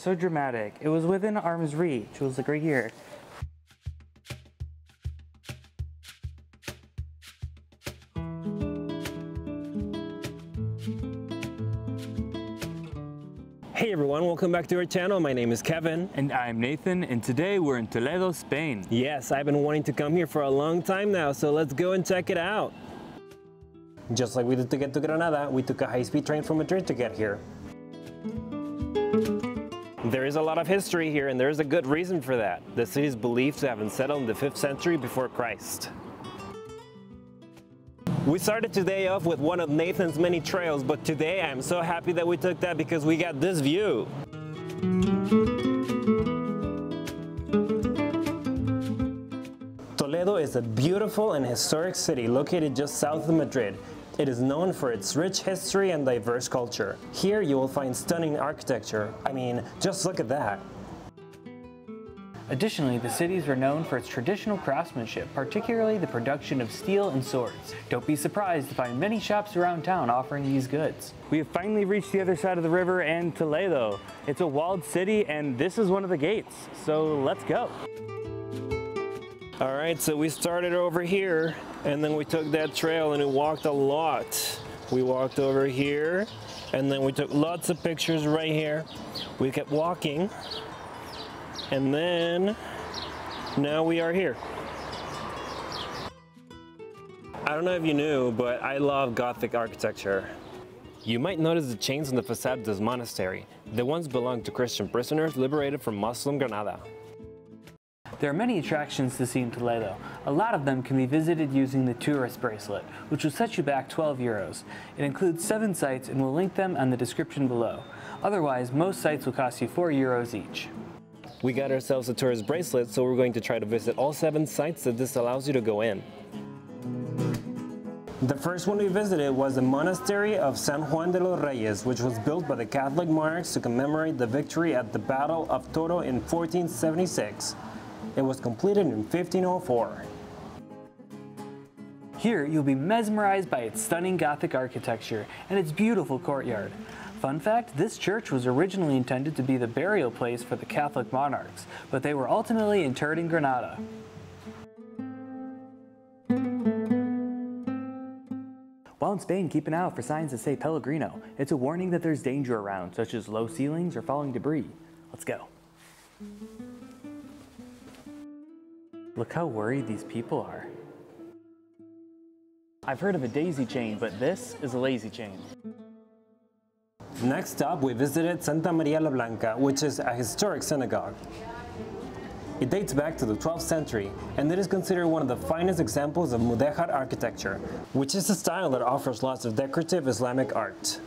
So dramatic. It was within arm's reach. It was like right here. Hey everyone, welcome back to our channel. My name is Kevin. And I'm Nathan, and today we're in Toledo, Spain. Yes, I've been wanting to come here for a long time now, so let's go and check it out. Just like we did to get to Granada, we took a high-speed train from Madrid to get here. There is a lot of history here, and there is a good reason for that. The city is believed to have been settled in the 5th century before Christ. We started today off with one of Nathan's many trails, but today I'm so happy that we took that because we got this view. Toledo is a beautiful and historic city located just south of Madrid. It is known for its rich history and diverse culture. Here you will find stunning architecture. I mean, just look at that. Additionally, the cities are known for its traditional craftsmanship, particularly the production of steel and swords. Don't be surprised to find many shops around town offering these goods. We have finally reached the other side of the river and Toledo. It's a walled city and this is one of the gates, so let's go. All right, so we started over here and then we took that trail and we walked a lot. We walked over here and then we took lots of pictures right here. We kept walking and then now we are here. I don't know if you knew, but I love Gothic architecture. You might notice the chains on the facade of this monastery. The ones belong to Christian prisoners liberated from Muslim Granada. There are many attractions to see in Toledo. A lot of them can be visited using the tourist bracelet, which will set you back 12 euros. It includes seven sites and we'll link them on the description below. Otherwise, most sites will cost you 4 euros each. We got ourselves a tourist bracelet, so we're going to try to visit all seven sites that this allows you to go in. The first one we visited was the monastery of San Juan de los Reyes, which was built by the Catholic monarchs to commemorate the victory at the Battle of Toro in 1476. It was completed in 1504. Here, you'll be mesmerized by its stunning Gothic architecture and its beautiful courtyard. Fun fact, this church was originally intended to be the burial place for the Catholic monarchs, but they were ultimately interred in Granada. While in Spain, keep an eye out for signs that say peligro. It's a warning that there's danger around, such as low ceilings or falling debris. Let's go. Look how worried these people are. I've heard of a daisy chain, but this is a lazy chain. Next up, we visited Santa Maria la Blanca, which is a historic synagogue. It dates back to the 12th century, and it is considered one of the finest examples of mudéjar architecture, which is a style that offers lots of decorative Islamic art.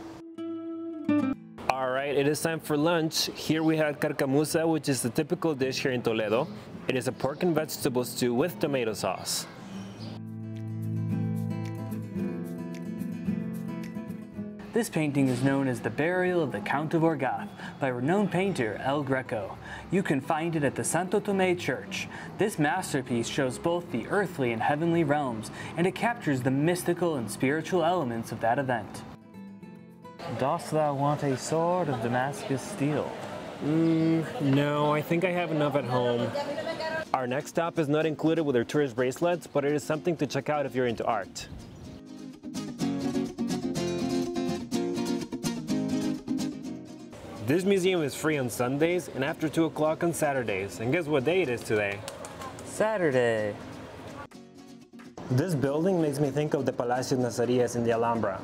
Alright, it is time for lunch. Here we have carcamusa, which is the typical dish here in Toledo. It is a pork and vegetable stew with tomato sauce. This painting is known as The Burial of the Count of Orgaz by renowned painter El Greco. You can find it at the Santo Tome Church. This masterpiece shows both the earthly and heavenly realms, and it captures the mystical and spiritual elements of that event. Dost thou want a sword of Damascus steel? Mm, no, I think I have enough at home. Our next stop is not included with our tourist bracelets, but it is something to check out if you're into art. This museum is free on Sundays and after 2 o'clock on Saturdays. And guess what day it is today? Saturday. This building makes me think of the Palacio Nazaríes in the Alhambra.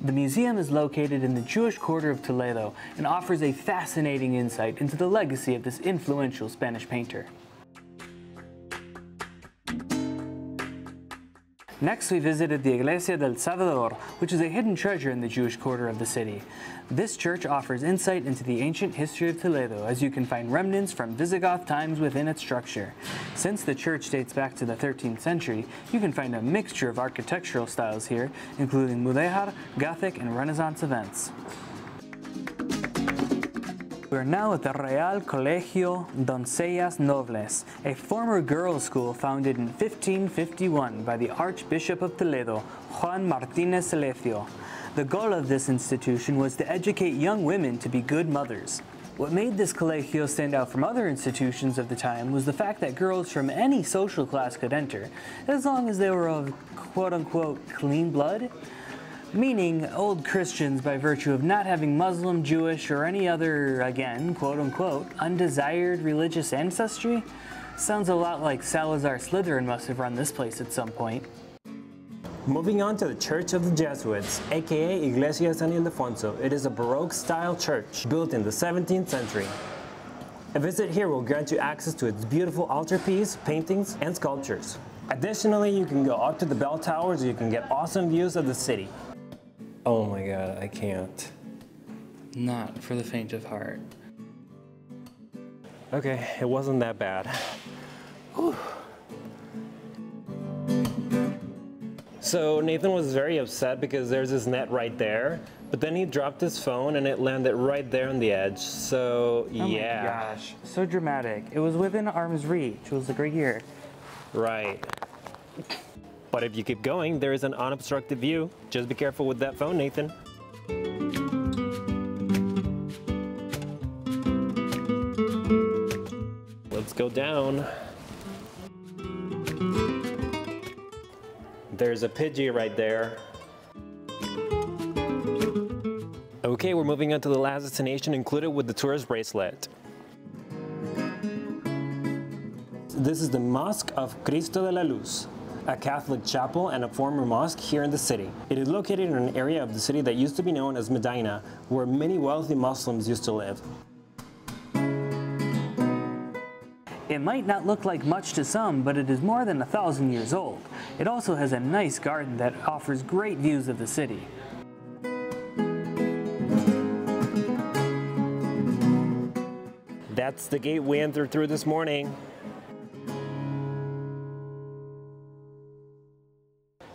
The museum is located in the Jewish quarter of Toledo and offers a fascinating insight into the legacy of this influential Spanish painter. Next, we visited the Iglesia del Salvador, which is a hidden treasure in the Jewish quarter of the city. This church offers insight into the ancient history of Toledo, as you can find remnants from Visigoth times within its structure. Since the church dates back to the 13th century, you can find a mixture of architectural styles here, including Mudéjar, Gothic, and Renaissance events. We are now at the Real Colegio Doncellas Nobles, a former girls' school founded in 1551 by the Archbishop of Toledo, Juan Martinez Silíceo. The goal of this institution was to educate young women to be good mothers. What made this colegio stand out from other institutions of the time was the fact that girls from any social class could enter, as long as they were of quote unquote clean blood. Meaning old Christians by virtue of not having Muslim, Jewish, or any other, again, quote unquote, undesired religious ancestry. Sounds a lot like Salazar Slytherin must have run this place at some point. Moving on to the Church of the Jesuits, aka Iglesia San Ildefonso, it is a Baroque style church built in the 17th century. A visit here will grant you access to its beautiful altarpiece, paintings, and sculptures. Additionally, you can go up to the bell towers you can get awesome views of the city. Oh my god, I can't. Not for the faint of heart. Okay, it wasn't that bad. Whew. So Nathan was very upset because there's this net right there, but then he dropped his phone and it landed right there on the edge. So oh yeah. Oh yeah, my gosh, so dramatic. It was within arm's reach. It was like right here. right. But if you keep going, there is an unobstructed view. Just be careful with that phone, Nathan. Let's go down. There's a Pidgey right there. Okay, we're moving on to the last destination included with the tourist bracelet. This is the Mosque of Cristo de la Luz, a Catholic chapel and a former mosque here in the city. It is located in an area of the city that used to be known as Medina, where many wealthy Muslims used to live. It might not look like much to some, but it is more than a thousand years old. It also has a nice garden that offers great views of the city. That's the gate we entered through this morning.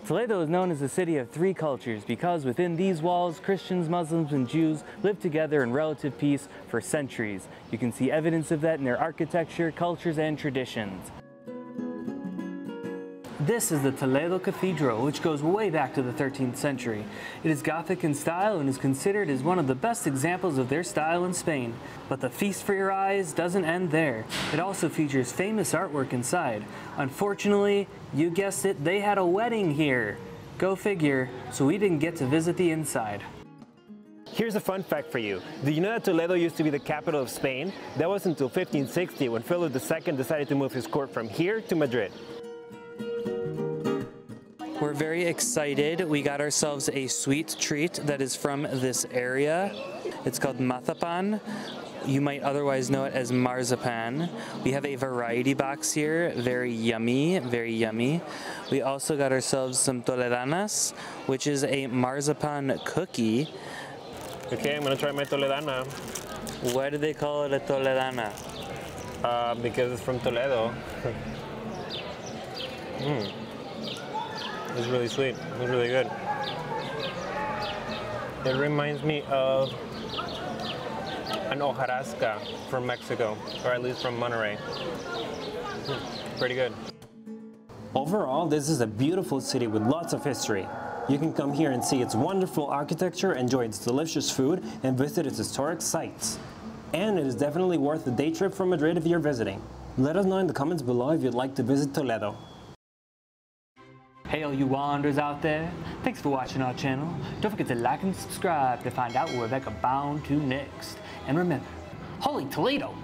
Toledo is known as the city of three cultures because within these walls, Christians, Muslims, and Jews lived together in relative peace for centuries. You can see evidence of that in their architecture, cultures, and traditions. This is the Toledo Cathedral, which goes way back to the 13th century. It is Gothic in style and is considered as one of the best examples of their style in Spain. But the feast for your eyes doesn't end there. It also features famous artwork inside. Unfortunately, you guessed it, they had a wedding here. Go figure, so we didn't get to visit the inside. Here's a fun fact for you. Did you know that Toledo used to be the capital of Spain? That was until 1560 when Philip II decided to move his court from here to Madrid. We're very excited. We got ourselves a sweet treat that is from this area. It's called mazapan. You might otherwise know it as marzipan. We have a variety box here, very yummy, very yummy. We also got ourselves some toledanas, which is a marzipan cookie. Okay, I'm gonna try my Toledana Why do they call it a toledana? uh, because it's from Toledo. mm. It's really sweet. It was really good. It reminds me of an hojarasca from Mexico, or at least from Monterrey. Mm, Pretty good. Overall, this is a beautiful city with lots of history. You can come here and see its wonderful architecture, enjoy its delicious food, and visit its historic sites. And it is definitely worth a day trip from Madrid if you're visiting. Let us know in the comments below if you'd like to visit Toledo. Hey all you wanderers out there, thanks for watching our channel. Don't forget to like and subscribe to find out where Rebecca bound to next. And remember, Holy Toledo!